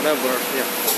whatever, yeah.